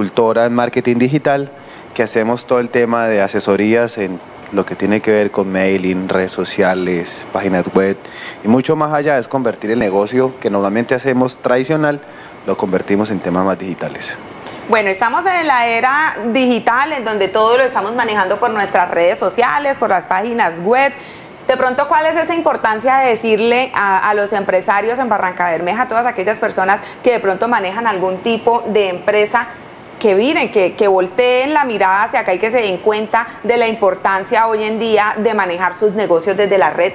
consultora en marketing digital que hacemos todo el tema de asesorías en lo que tiene que ver con mailing, redes sociales, páginas web y mucho más allá es convertir el negocio que normalmente hacemos tradicional, lo convertimos en temas más digitales. Bueno, estamos en la era digital en donde todo lo estamos manejando por nuestras redes sociales, por las páginas web. De pronto, ¿cuál es esa importancia de decirle a, los empresarios en Barranca Bermeja, a todas aquellas personas que de pronto manejan algún tipo de empresa, que miren, que, que, volteen la mirada hacia acá y que se den cuenta de la importancia hoy en día de manejar sus negocios desde la red?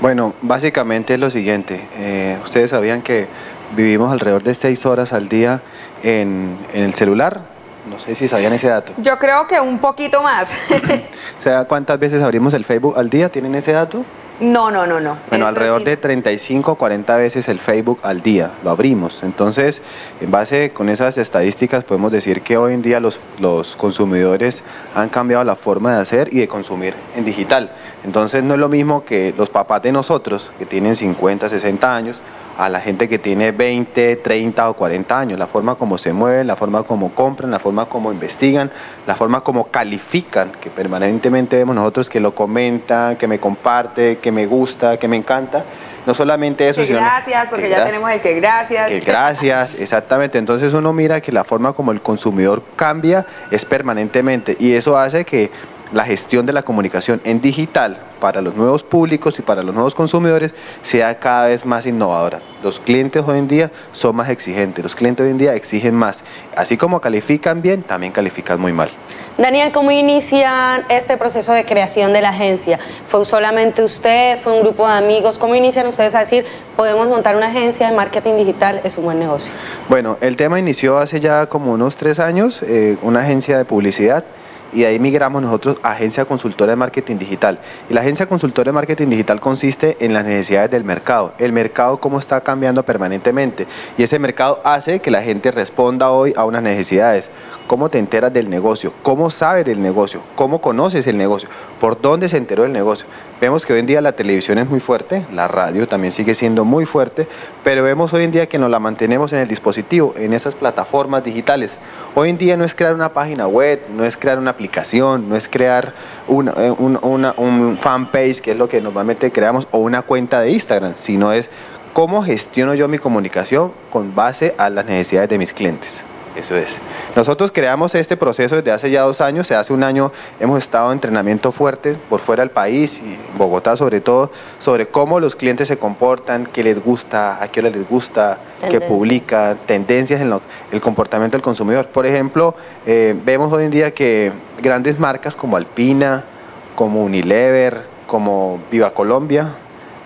Bueno, básicamente es lo siguiente. Eh, ustedes sabían que vivimos alrededor de seis horas al día en, el celular. No sé si sabían ese dato. Yo creo que un poquito más. o sea, ¿cuántas veces abrimos el Facebook al día? ¿Tienen ese dato? No, no, no, no. Bueno, alrededor de 35 o 40 veces el Facebook al día lo abrimos. Entonces, en base con esas estadísticas podemos decir que hoy en día los, los consumidores han cambiado la forma de hacer y de consumir en digital. Entonces, no es lo mismo que los papás de nosotros, que tienen 50, 60 años, a la gente que tiene 20, 30 o 40 años, la forma como se mueven, la forma como compran, la forma como investigan, la forma como califican, que permanentemente vemos nosotros que lo comentan, que me comparte, que me gusta, que me encanta. No solamente eso, sino... Gracias, porque ya tenemos el que gracias. Que gracias, exactamente. Entonces uno mira que la forma como el consumidor cambia es permanentemente y eso hace que la gestión de la comunicación en digital para los nuevos públicos y para los nuevos consumidores sea cada vez más innovadora. Los clientes hoy en día son más exigentes, los clientes hoy en día exigen más. Así como califican bien, también califican muy mal. Daniel, ¿cómo inician este proceso de creación de la agencia? ¿Fue solamente ustedes? ¿Fue un grupo de amigos? ¿Cómo inician ustedes a decir, podemos montar una agencia de marketing digital? Es un buen negocio. Bueno, el tema inició hace ya como unos tres años, eh, una agencia de publicidad y ahí migramos nosotros a Agencia Consultora de Marketing Digital. Y la Agencia Consultora de Marketing Digital consiste en las necesidades del mercado. El mercado cómo está cambiando permanentemente y ese mercado hace que la gente responda hoy a unas necesidades. ¿Cómo te enteras del negocio? ¿Cómo sabes del negocio? ¿Cómo conoces el negocio? ¿Por dónde se enteró del negocio? Vemos que hoy en día la televisión es muy fuerte, la radio también sigue siendo muy fuerte, pero vemos hoy en día que nos la mantenemos en el dispositivo, en esas plataformas digitales. Hoy en día no es crear una página web, no es crear una aplicación, no es crear una, eh, un fanpage, que es lo que normalmente creamos, o una cuenta de Instagram, sino es cómo gestiono yo mi comunicación con base a las necesidades de mis clientes. Eso es. Nosotros creamos este proceso desde hace ya dos años, hace un año hemos estado en entrenamiento fuerte por fuera del país y Bogotá sobre todo, sobre cómo los clientes se comportan, qué les gusta, a qué hora les gusta, qué publica, tendencias en el comportamiento del consumidor. Por ejemplo, eh, vemos hoy en día que grandes marcas como Alpina, como Unilever, como Viva Colombia,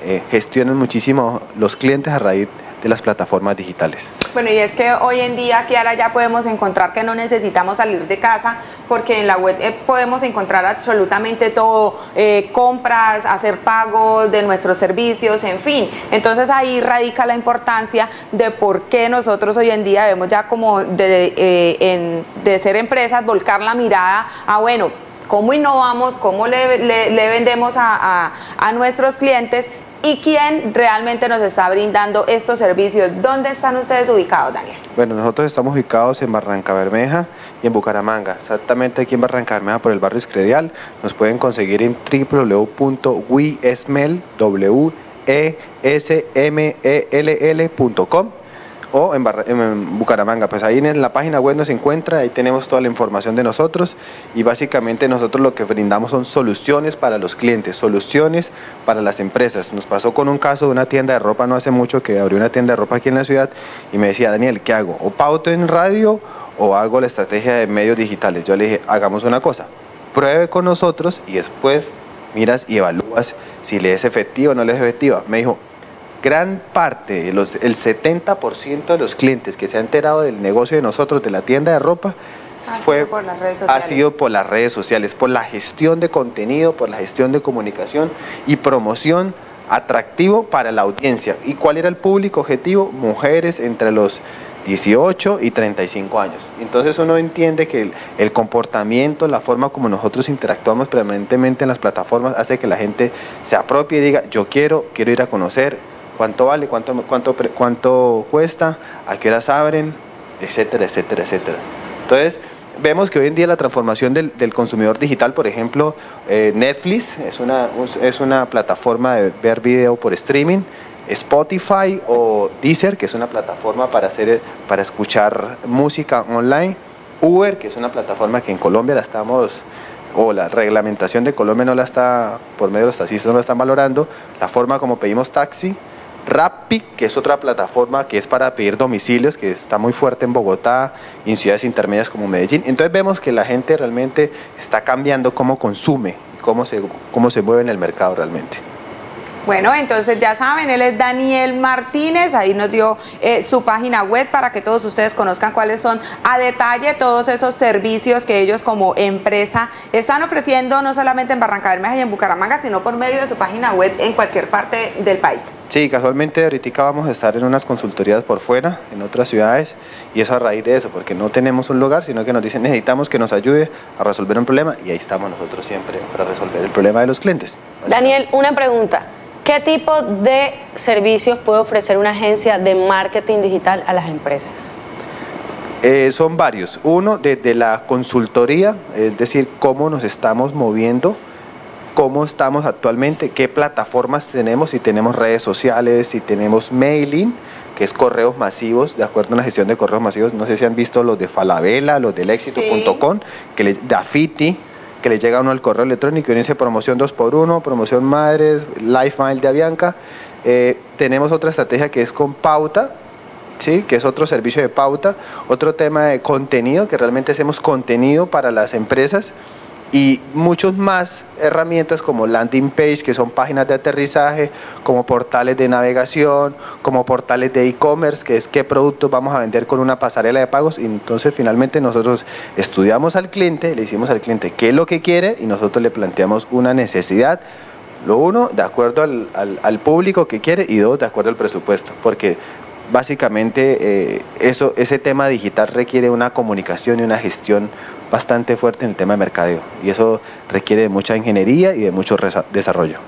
eh, gestionan muchísimo los clientes a raíz de las plataformas digitales. Bueno, y es que hoy en día, Kiara, ya podemos encontrar que no necesitamos salir de casa porque en la web eh, podemos encontrar absolutamente todo, eh, compras, hacer pagos de nuestros servicios, en fin. Entonces ahí radica la importancia de por qué nosotros hoy en día debemos ya como de, eh, de ser empresas volcar la mirada a, bueno, cómo innovamos, cómo le, le, vendemos a, a, a, nuestros clientes y quién realmente nos está brindando estos servicios. ¿Dónde están ustedes ubicados, Daniel? Bueno, nosotros estamos ubicados en Barranca Bermeja y en Bucaramanga, exactamente aquí en Barranca Bermeja por el barrio Escredial. Nos pueden conseguir en www.wismell.com o en, Bucaramanga. Pues ahí en la página web nos encuentra, ahí tenemos toda la información de nosotros y básicamente nosotros lo que brindamos son soluciones para los clientes, soluciones para las empresas. Nos pasó con un caso de una tienda de ropa no hace mucho que abrió una tienda de ropa aquí en la ciudad y me decía, Daniel, ¿qué hago? ¿O pauto en radio o hago la estrategia de medios digitales? Yo le dije, hagamos una cosa, pruebe con nosotros y después miras y evalúas si le es efectiva o no le es efectiva. Me dijo, gran parte, el 70% de los clientes que se han enterado del negocio de nosotros, de la tienda de ropa, fue, ha sido por las redes sociales, por la gestión de contenido, por la gestión de comunicación y promoción atractivo para la audiencia. ¿Y cuál era el público objetivo? Mujeres entre los 18 y 35 años. Entonces uno entiende que el, comportamiento, la forma como nosotros interactuamos permanentemente en las plataformas hace que la gente se apropie y diga, yo quiero, quiero ir a conocer, cuánto vale, cuánto, cuánto, cuánto cuesta, a qué horas abren, etcétera, etcétera, etcétera. Entonces, vemos que hoy en día la transformación del, consumidor digital, por ejemplo, eh, Netflix es una, es una plataforma de ver video por streaming, Spotify o Deezer, que es una plataforma para, hacer, para escuchar música online, Uber, que es una plataforma que en Colombia la estamos, o la reglamentación de Colombia no la está, por medio de los taxistas no la están valorando, la forma como pedimos taxi, Rappi, que es otra plataforma que es para pedir domicilios, que está muy fuerte en Bogotá y en ciudades intermedias como Medellín. Entonces vemos que la gente realmente está cambiando cómo consume, cómo se, cómo se mueve en el mercado realmente. Bueno, entonces ya saben, él es Daniel Martínez, ahí nos dio eh, su página web para que todos ustedes conozcan cuáles son a detalle todos esos servicios que ellos como empresa están ofreciendo, no solamente en Barranca Bermeja y en Bucaramanga, sino por medio de su página web en cualquier parte del país. Sí, casualmente ahorita vamos a estar en unas consultorías por fuera, en otras ciudades, y eso a raíz de eso, porque no tenemos un lugar, sino que nos dicen necesitamos que nos ayude a resolver un problema, y ahí estamos nosotros siempre para resolver el problema de los clientes. Daniel, una pregunta. ¿Qué tipo de servicios puede ofrecer una agencia de marketing digital a las empresas? Eh, son varios. Uno, desde la consultoría, es decir, cómo nos estamos moviendo, cómo estamos actualmente, qué plataformas tenemos, si tenemos redes sociales, si tenemos mailing, que es correos masivos, de acuerdo a la gestión de correos masivos. No sé si han visto los de Falabella, los del éxito.com, que le, Dafiti, que le llega uno al correo electrónico y dice promoción 2x1, promoción madres, life mail de Avianca. Eh, tenemos otra estrategia que es con pauta, ¿sí? que es otro servicio de pauta, otro tema de contenido, que realmente hacemos contenido para las empresas y muchos más herramientas como landing page, que son páginas de aterrizaje, como portales de navegación, como portales de e-commerce, que es qué productos vamos a vender con una pasarela de pagos. Y entonces finalmente nosotros estudiamos al cliente, le decimos al cliente qué es lo que quiere y nosotros le planteamos una necesidad. Lo uno, de acuerdo al, al, público que quiere y dos, de acuerdo al presupuesto, porque básicamente eh, eso, ese tema digital requiere una comunicación y una gestión bastante fuerte en el tema de mercadeo y eso requiere de mucha ingeniería y de mucho desarrollo.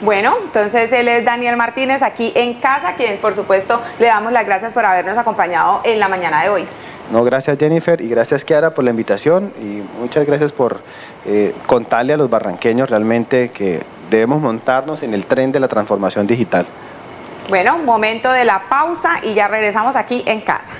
Bueno, entonces él es Daniel Martínez aquí en casa, quien por supuesto le damos las gracias por habernos acompañado en la mañana de hoy. No, gracias Jennifer y gracias Kiara por la invitación y muchas gracias por eh, contarle a los barranqueños realmente que debemos montarnos en el tren de la transformación digital. Bueno, momento de la pausa y ya regresamos aquí en casa.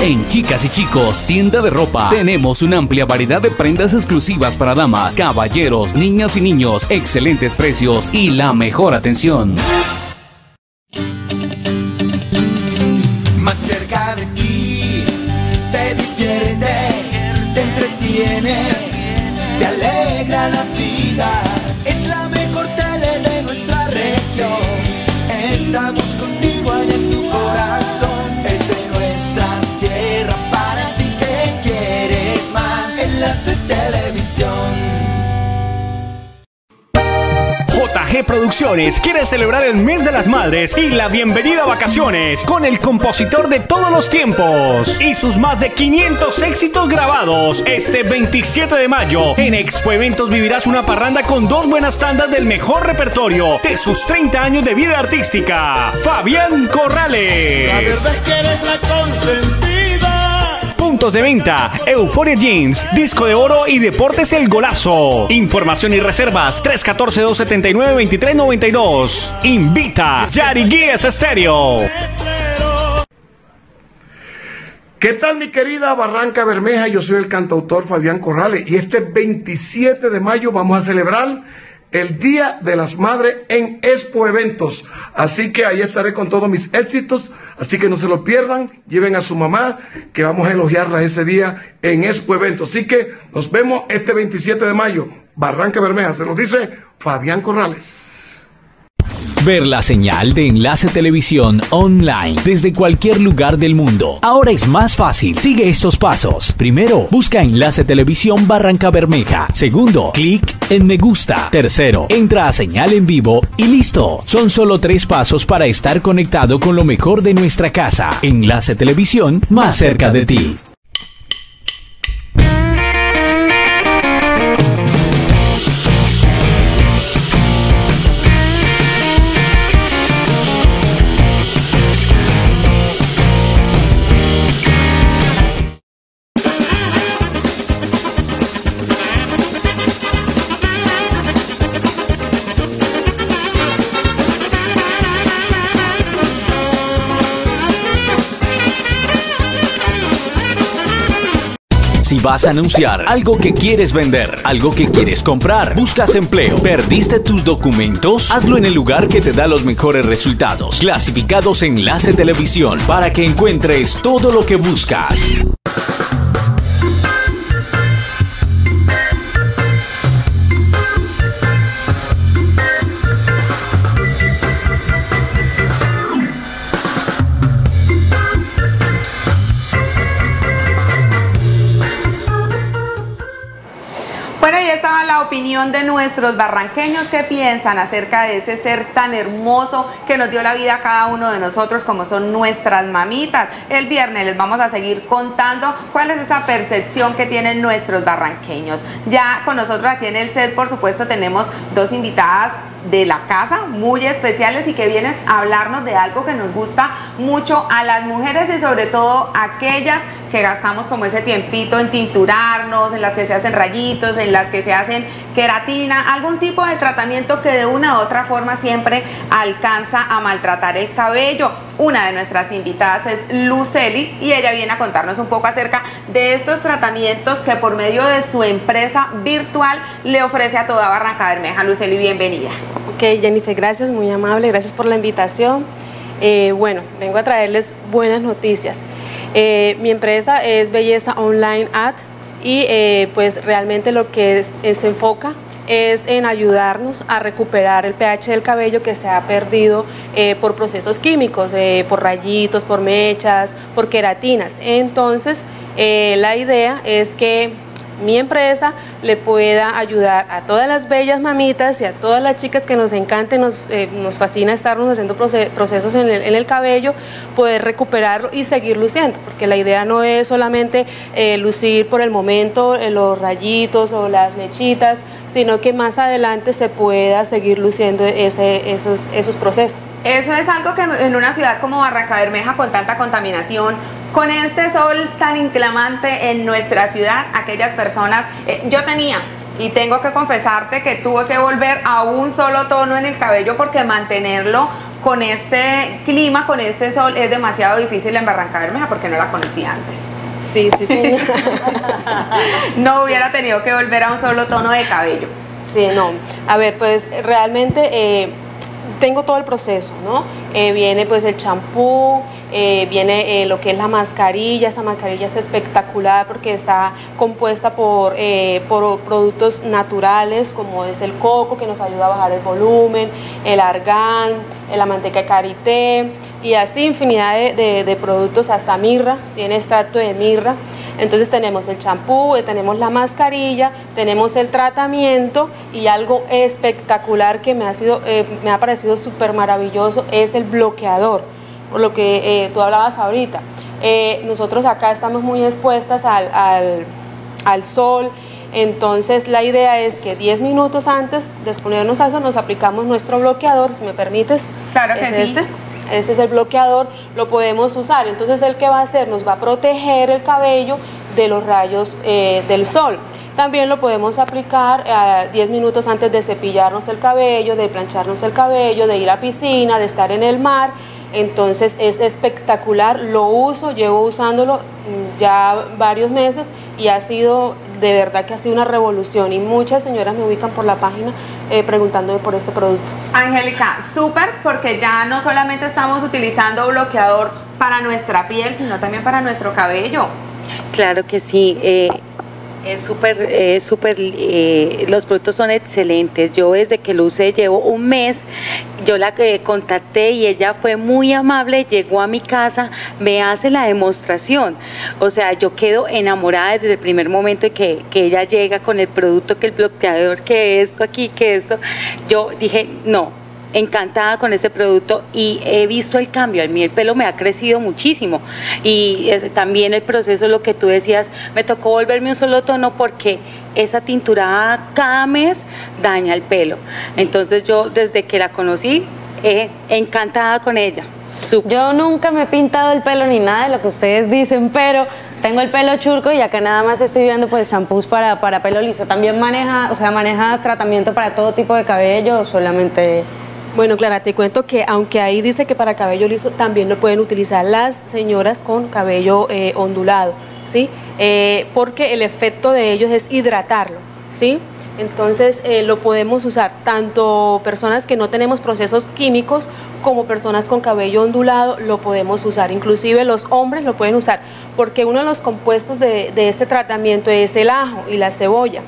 En Chicas y Chicos, tienda de ropa, tenemos una amplia variedad de prendas exclusivas para damas, caballeros, niñas y niños, excelentes precios y la mejor atención. Producciones quiere celebrar el mes de las madres y la bienvenida a vacaciones con el compositor de todos los tiempos y sus más de 500 éxitos grabados. Este 27 de mayo en Expo Eventos vivirás una parranda con dos buenas tandas del mejor repertorio de sus 30 años de vida artística. Fabián Corrales. La verdad es que eres la puntos de venta. Euforia Jeans, Disco de Oro y Deportes El Golazo. Información y reservas 314-279-2392. Invita Yari Guías Estéreo. ¿Qué tal mi querida Barranca Bermeja? Yo soy el cantautor Fabián Corrales y este 27 de mayo vamos a celebrar el Día de las Madres en Expo Eventos. Así que ahí estaré con todos mis éxitos. Así que no se lo pierdan. Lleven a su mamá, que vamos a elogiarla ese día en Expo Eventos. Así que nos vemos este 27 de mayo. Barranca Bermeja. Se lo dice Fabián Corrales. Ver la señal de Enlace Televisión online desde cualquier lugar del mundo. Ahora es más fácil. Sigue estos pasos. Primero, busca Enlace Televisión Barranca Bermeja. Segundo, clic en me gusta. Tercero, entra a señal en vivo y listo. Son solo tres pasos para estar conectado con lo mejor de nuestra casa. Enlace Televisión más cerca de ti. Vas a anunciar algo que quieres vender, algo que quieres comprar, buscas empleo, perdiste tus documentos, hazlo en el lugar que te da los mejores resultados. Clasificados Enlace Televisión para que encuentres todo lo que buscas. Opinión de nuestros barranqueños que piensan acerca de ese ser tan hermoso que nos dio la vida a cada uno de nosotros como son nuestras mamitas. El viernes les vamos a seguir contando cuál es esa percepción que tienen nuestros barranqueños. Ya con nosotros aquí en el set, por supuesto, tenemos dos invitadas de la casa muy especiales y que vienen a hablarnos de algo que nos gusta mucho a las mujeres y sobre todo aquellas que gastamos como ese tiempito en tinturarnos, en las que se hacen rayitos, en las que se hacen queratina, algún tipo de tratamiento que de una u otra forma siempre alcanza a maltratar el cabello. Una de nuestras invitadas es Luceli y ella viene a contarnos un poco acerca de estos tratamientos que por medio de su empresa virtual le ofrece a toda Barranca Bermeja. Luceli, bienvenida. Ok, Jennifer, gracias, muy amable, gracias por la invitación. Eh, bueno, vengo a traerles buenas noticias. Eh, mi empresa es Belleza Online Ad y eh, pues realmente lo que es- se enfoca es en ayudarnos a recuperar el pH del cabello que se ha perdido por procesos químicos, por rayitos, por mechas, por queratinas. Entonces, la idea es que mi empresa le pueda ayudar a todas las bellas mamitas y a todas las chicas que nos encanta y nos, eh, nos fascina estarnos haciendo proce- procesos en el, en el cabello, poder recuperarlo y seguir luciendo, porque la idea no es solamente eh, lucir por el momento eh, los rayitos o las mechitas, sino que más adelante se pueda seguir luciendo esos, esos procesos. Eso es algo que en una ciudad como Barranca Bermeja con tanta contaminación, con este sol tan inclemente en nuestra ciudad, aquellas personas, eh, yo tenía y tengo que confesarte que tuve que volver a un solo tono en el cabello porque mantenerlo con este clima, con este sol es demasiado difícil en Barranca Bermeja porque no la conocía antes. Sí, sí, sí. No hubiera tenido que volver a un solo tono de cabello. Sí, no. A ver, pues realmente eh, tengo todo el proceso, ¿no? Eh, viene pues el champú, eh, viene eh, lo que es la mascarilla, esa mascarilla es espectacular porque está compuesta por, eh, por productos naturales como es el coco que nos ayuda a bajar el volumen, el argán, eh, la manteca de karité y así infinidad de, de- de productos, hasta mirra, tiene extracto de mirra. Entonces tenemos el champú, tenemos la mascarilla, tenemos el tratamiento y algo espectacular que me ha, sido, eh, me ha parecido súper maravilloso es el bloqueador, por lo que eh, tú hablabas ahorita. Eh, nosotros acá estamos muy expuestas al, al- al sol, entonces la idea es que 10 minutos antes de exponernos a eso nos aplicamos nuestro bloqueador, si me permites. Claro que es sí. este. Este es el bloqueador, lo podemos usar. Entonces, el que va a hacer nos va a proteger el cabello de los rayos eh, del sol. También lo podemos aplicar eh, 10 minutos antes de cepillarnos el cabello, de plancharnos el cabello, de ir a piscina, de estar en el mar. Entonces es espectacular, lo uso, llevo usándolo mm, ya varios meses y ha sido, de verdad que ha sido una revolución y muchas señoras me ubican por la página eh, preguntándome por este producto. Angélica, súper porque ya no solamente estamos utilizando bloqueador para nuestra piel, sino también para nuestro cabello. Claro que sí. eh, Es súper, es súper, eh, los productos son excelentes. Yo desde que lo usé llevo un mes, yo la que contacté y ella fue muy amable, llegó a mi casa, me hace la demostración. O sea, yo quedo enamorada desde el primer momento que, que ella llega con el producto, que el bloqueador, que esto aquí, que esto. Yo dije, no, encantada con ese producto y he visto el cambio. A mí el pelo me ha crecido muchísimo y también el proceso, lo que tú decías, me tocó volverme un solo tono porque esa tinturada cada mes daña el pelo. Entonces yo desde que la conocí, eh, encantada con ella. Yo nunca me he pintado el pelo ni nada de lo que ustedes dicen, pero tengo el pelo churco y acá nada más estoy viendo pues shampoos para, para pelo liso. ¿También maneja, o sea, maneja tratamiento para todo tipo de cabello o solamente bueno, Clara, te cuento que aunque ahí dice que para cabello liso también lo pueden utilizar las señoras con cabello eh, ondulado, ¿sí? Eh, porque el efecto de ellos es hidratarlo, ¿sí? Entonces eh, lo podemos usar tanto personas que no tenemos procesos químicos como personas con cabello ondulado lo podemos usar, inclusive los hombres lo pueden usar, porque uno de los compuestos de este tratamiento es el ajo y la cebolla.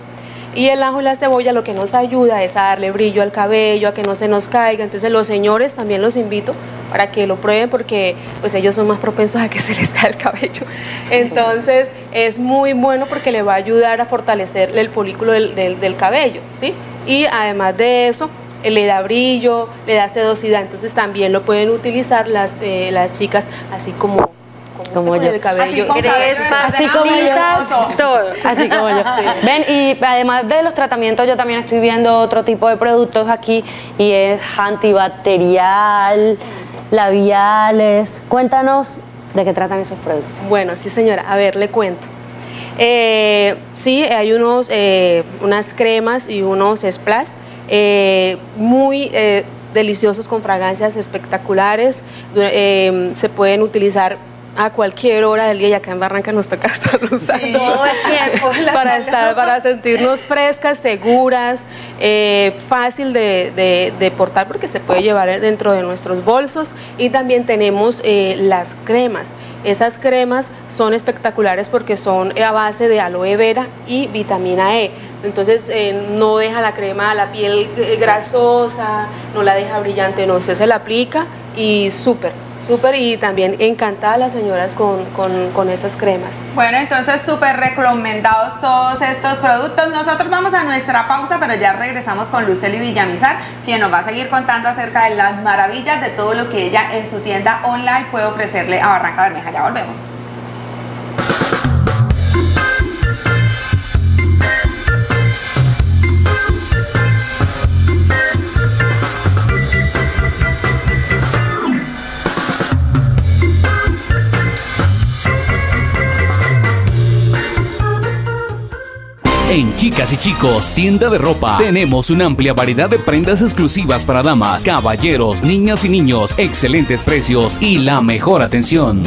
Y el ajo y la cebolla lo que nos ayuda es a darle brillo al cabello, a que no se nos caiga. Entonces los señores también los invito para que lo prueben porque pues ellos son más propensos a que se les caiga el cabello. Entonces es muy bueno porque le va a ayudar a fortalecer el folículo del, cabello, ¿sí? Y además de eso, le da brillo, le da sedosidad, entonces también lo pueden utilizar las, eh, las chicas así como como yo. El cabello. Así como, yo. Todo. Así como yo. Ven, y además de los tratamientos, yo también estoy viendo otro tipo de productos aquí y es antibacterial, labiales. Cuéntanos de qué tratan esos productos. Bueno, sí, señora. A ver, le cuento. Eh, sí, hay unos, eh, unas cremas y unos splash eh, muy deliciosos con fragancias espectaculares. se pueden utilizar a cualquier hora del día y acá en Barranca nos toca estar usando todo el tiempo para estar para sentirnos frescas seguras eh, fácil de, portar porque se puede llevar dentro de nuestros bolsos. Y también tenemos eh, las cremas. Esas cremas son espectaculares porque son a base de aloe vera y vitamina E. Entonces eh, no deja la crema la piel grasosa no la deja brillante no se la aplica y súper Súper y también encantada las señoras con, con, esas cremas. Bueno, entonces súper recomendados todos estos productos. Nosotros vamos a nuestra pausa, pero ya regresamos con Luceli Villamizar, quien nos va a seguir contando acerca de las maravillas de todo lo que ella en su tienda online puede ofrecerle a Barranca Bermeja. Ya volvemos. En Chicas y Chicos, tienda de ropa, tenemos una amplia variedad de prendas exclusivas para damas, caballeros, niñas y niños, excelentes precios y la mejor atención.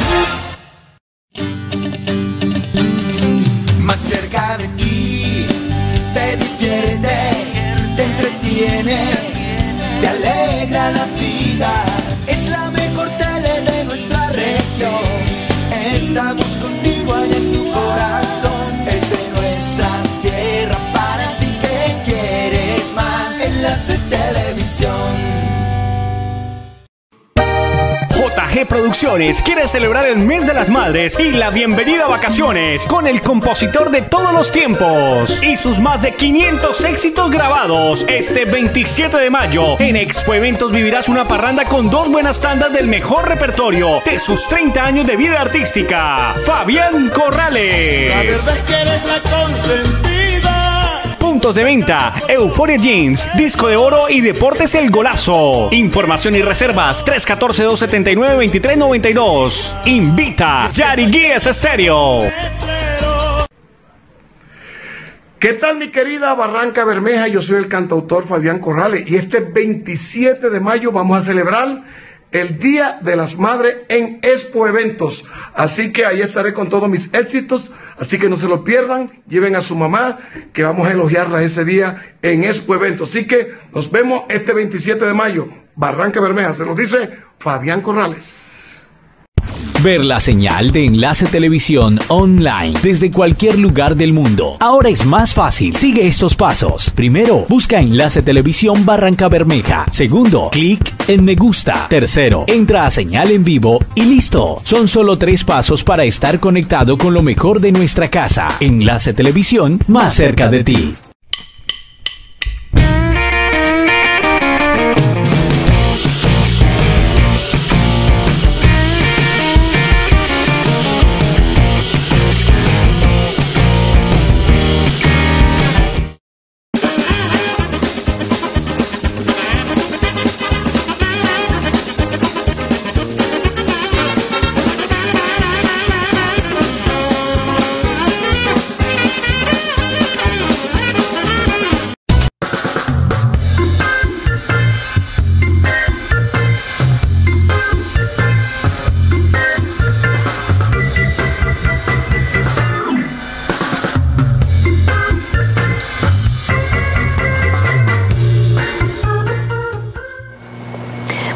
Producciones quiere celebrar el mes de las madres y la bienvenida a vacaciones con el compositor de todos los tiempos y sus más de 500 éxitos grabados. Este 27 de mayo en Expo Eventos vivirás una parranda con dos buenas tandas del mejor repertorio de sus 30 años de vida artística. Fabián Corrales. La verdad es que eres la de venta. Euforia Jeans, Disco de Oro y Deportes El Golazo. Información y reservas 314-279-2392. Invita Yari Guías Estéreo. ¿Qué tal mi querida Barranca Bermeja? Yo soy el cantautor Fabián Corrales y este 27 de mayo vamos a celebrar el Día de las Madres en Expo Eventos. Así que ahí estaré con todos mis éxitos. Así que no se lo pierdan. Lleven a su mamá, que vamos a elogiarla ese día en Expo Eventos. Así que nos vemos este 27 de mayo. Barranca Bermeja. Se lo dice Fabián Corrales. Ver la señal de Enlace Televisión online desde cualquier lugar del mundo. Ahora es más fácil. Sigue estos pasos. Primero, busca Enlace Televisión Barranca Bermeja. Segundo, clic en me gusta. Tercero, entra a señal en vivo y listo. Son solo tres pasos para estar conectado con lo mejor de nuestra casa. Enlace Televisión más cerca de ti.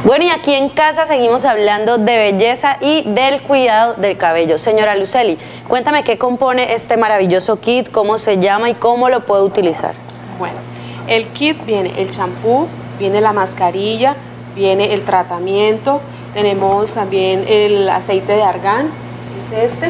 Bueno, y aquí en casa seguimos hablando de belleza y del cuidado del cabello. Señora Luceli, cuéntame qué compone este maravilloso kit, cómo se llama y cómo lo puedo utilizar. Bueno, el kit viene el champú, viene la mascarilla, viene el tratamiento, tenemos también el aceite de argán, es este,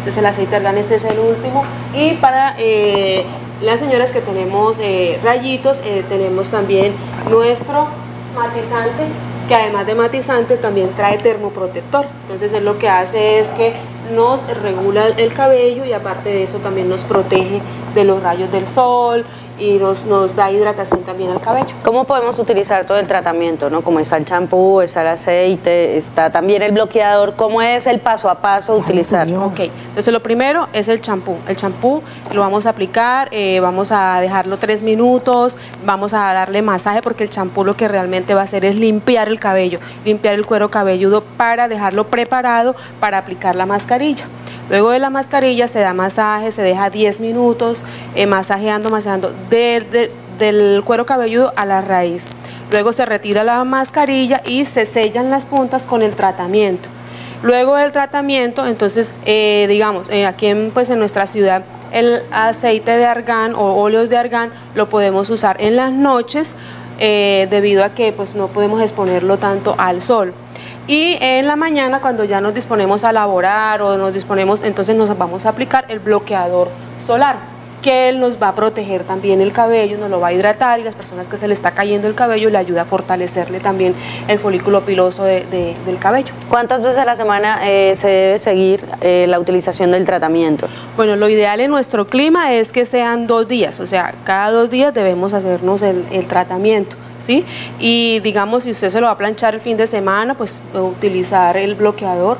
este es el aceite de argán, este es el último, y para eh, las señoras que tenemos eh, rayitos, eh, tenemos también nuestro matizante, que además de matizante también trae termoprotector. Entonces él lo que hace es que nos regula el cabello y aparte de eso también nos protege de los rayos del sol y nos, nos da hidratación también al cabello. ¿Cómo podemos utilizar todo el tratamiento? ¿no? Como está el champú, está el aceite, está también el bloqueador. ¿Cómo es el paso a paso de utilizarlo? Ok, entonces lo primero es el champú. El champú lo vamos a aplicar, eh, vamos a dejarlo tres minutos, vamos a darle masaje porque el champú lo que realmente va a hacer es limpiar el cabello, limpiar el cuero cabelludo para dejarlo preparado para aplicar la mascarilla. Luego de la mascarilla se da masaje, se deja 10 minutos eh, masajeando, masajeando de- de- del cuero cabelludo a la raíz. Luego se retira la mascarilla y se sellan las puntas con el tratamiento. Luego del tratamiento, entonces, eh, digamos, eh, aquí en, pues, en nuestra ciudad, el aceite de argán o óleos de argán lo podemos usar en las noches debido a que pues, no podemos exponerlo tanto al sol. Y en la mañana, cuando ya nos disponemos a laborar o nos disponemos, entonces nos vamos a aplicar el bloqueador solar, que él nos va a proteger también el cabello, nos lo va a hidratar y las personas que se le está cayendo el cabello le ayuda a fortalecerle también el folículo piloso de- de- del cabello. ¿Cuántas veces a la semana eh, se debe seguir eh, la utilización del tratamiento? Bueno, lo ideal en nuestro clima es que sean dos días, o sea, cada dos días debemos hacernos el, el tratamiento, ¿sí? Y digamos, si usted se lo va a planchar el fin de semana, pues utilizar el bloqueador,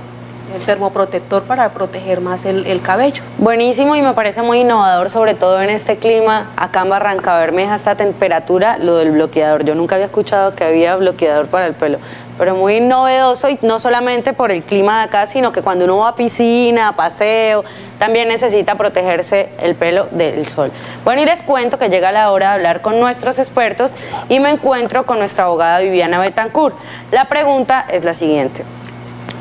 el termoprotector para proteger más el, el cabello. Buenísimo y me parece muy innovador, sobre todo en este clima, acá en Barranca Bermeja, esta temperatura, lo del bloqueador. Yo nunca había escuchado que había bloqueador para el pelo, pero muy novedoso y no solamente por el clima de acá, sino que cuando uno va a piscina, a paseo, también necesita protegerse el pelo del sol. Bueno, y les cuento que llega la hora de hablar con nuestros expertos y me encuentro con nuestra abogada Viviana Betancourt. La pregunta es la siguiente.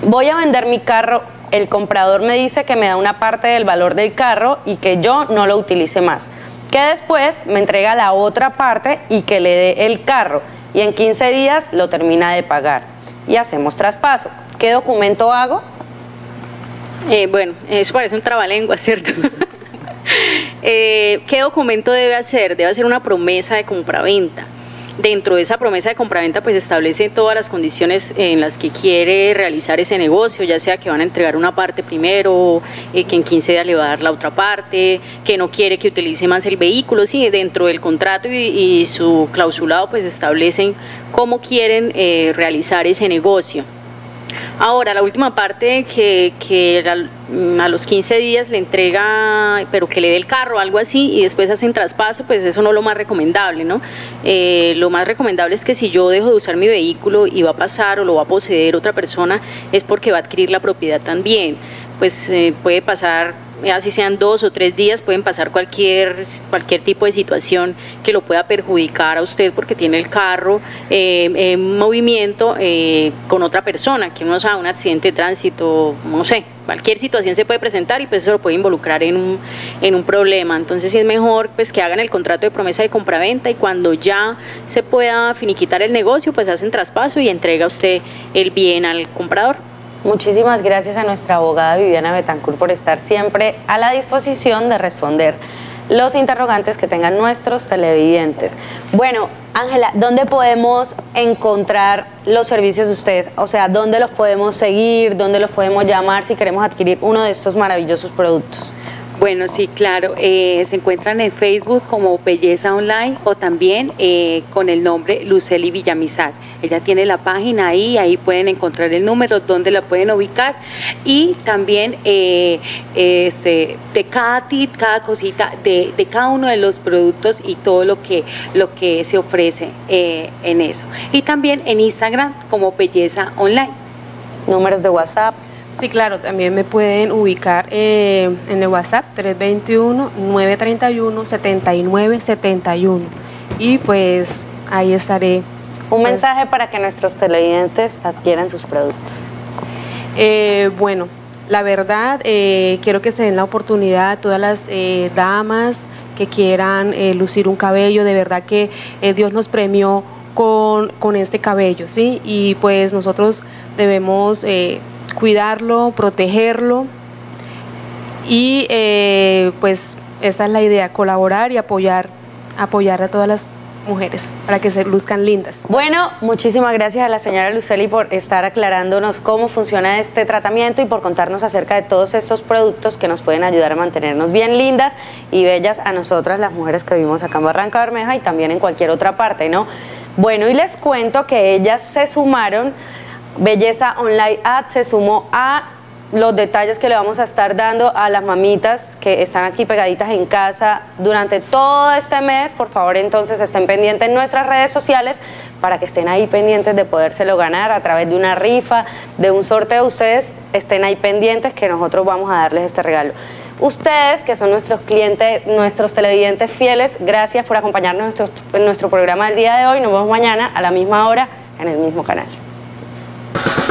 Voy a vender mi carro, el comprador me dice que me da una parte del valor del carro y que yo no lo utilice más. Que después me entrega la otra parte y que le dé el carro y en 15 días lo termina de pagar. Y hacemos traspaso. ¿Qué documento hago? Eh, bueno, eso parece un trabalengua, ¿cierto? Eh, ¿Qué documento debe hacer? Debe hacer una promesa de compraventa. Dentro de esa promesa de compraventa, pues establece todas las condiciones en las que quiere realizar ese negocio, ya sea que van a entregar una parte primero, eh, que en 15 días le va a dar la otra parte, que no quiere que utilice más el vehículo. Sí, dentro del contrato y, su clausulado, pues establecen cómo quieren eh, realizar ese negocio. Ahora, la última parte que, que mm, a los 15 días le entrega, pero que le dé el carro, algo así, y después hacen traspaso, pues eso no es lo más recomendable, ¿no? Eh, lo más recomendable es que si yo dejo de usar mi vehículo y va a pasar o lo va a poseer otra persona, es porque va a adquirir la propiedad también. pues eh, puede pasar así sean dos o tres días, pueden pasar cualquier, cualquier tipo de situación que lo pueda perjudicar a usted porque tiene el carro eh, en movimiento eh, con otra persona, que uno sabe, un accidente de tránsito, no sé, cualquier situación se puede presentar y pues eso lo puede involucrar en un, en un problema. Entonces sí es mejor pues que hagan el contrato de promesa de compraventa y cuando ya se pueda finiquitar el negocio, pues hacen traspaso y entrega usted el bien al comprador. Muchísimas gracias a nuestra abogada Viviana Betancourt por estar siempre a la disposición de responder los interrogantes que tengan nuestros televidentes. Bueno, Ángela, ¿dónde podemos encontrar los servicios de ustedes? O sea, ¿dónde los podemos seguir? ¿Dónde los podemos llamar si queremos adquirir uno de estos maravillosos productos? Bueno, sí, claro. Eh, se encuentran en Facebook como Belleza Online o también eh, con el nombre Luceli Villamizar. Ella tiene la página ahí, ahí pueden encontrar el número, donde la pueden ubicar y también eh, este, de cada tit, cada cosita, de, cada uno de los productos y todo lo que, lo que se ofrece en eso. Y también en Instagram como Belleza Online. Números de WhatsApp. Sí, claro, también me pueden ubicar eh, en el WhatsApp 321-931-7971 y pues ahí estaré. Un mensaje para que nuestros televidentes adquieran sus productos. Eh, bueno, la verdad, eh, quiero que se den la oportunidad a todas las damas que quieran lucir un cabello, de verdad que Dios nos premió con, con, este cabello, ¿sí? Y pues nosotros debemos cuidarlo, protegerlo y eh, pues esa es la idea, colaborar y apoyar, apoyar a todas las mujeres para que se luzcan lindas. Bueno, muchísimas gracias a la señora Luceli por estar aclarándonos cómo funciona este tratamiento y por contarnos acerca de todos estos productos que nos pueden ayudar a mantenernos bien lindas y bellas a nosotras las mujeres que vivimos acá en Barranca Bermeja y también en cualquier otra parte, ¿no? Bueno, y les cuento que ellas se sumaron Belleza Online Ad se sumó a los detalles que le vamos a estar dando a las mamitas que están aquí pegaditas en casa durante todo este mes. Por favor, entonces estén pendientes en nuestras redes sociales para que estén ahí pendientes de podérselo ganar a través de una rifa, de un sorteo. Ustedes estén ahí pendientes que nosotros vamos a darles este regalo. Ustedes, que son nuestros clientes, nuestros televidentes fieles, gracias por acompañarnos en nuestro programa del día de hoy. Nos vemos mañana a la misma hora en el mismo canal. you